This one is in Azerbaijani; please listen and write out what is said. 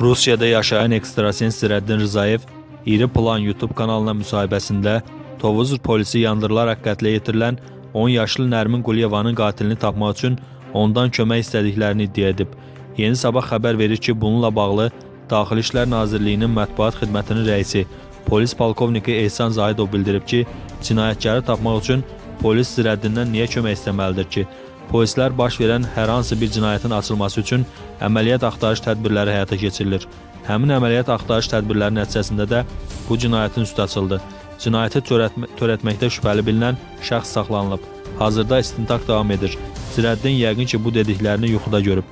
Rusiyada yaşayan ekstrasens Zirəddin Rzayev İri Plan YouTube kanalına müsahibəsində Tovuz polisi yandırılaraq qətlə yetirilən 10 yaşlı Nərmin Quliyevanın qatilini tapmaq üçün ondan kömək istədiklərini iddia edib. Yeni Sabah xəbər verir ki, bununla bağlı Daxili İşlər Nazirliyinin mətbuat xidmətinin rəisi polis polkovniki Ehsan Zahidov bildirib ki, cinayətkarı tapmaq üçün polis Zirəddindən niyə kömək istəməlidir ki? Polislər baş verən hər hansı bir cinayətin açılması üçün əməliyyat axtarış tədbirləri həyata keçirilir. Həmin əməliyyat axtarış tədbirləri nəticəsində də bu cinayətin üstü açıldı. Cinayəti törətmə törətməkdə şübhəli bilinən şəxs saxlanılıb. Hazırda istintaq davam edir. Zirəddin yəqin ki, bu dediklərini yuxuda görüb.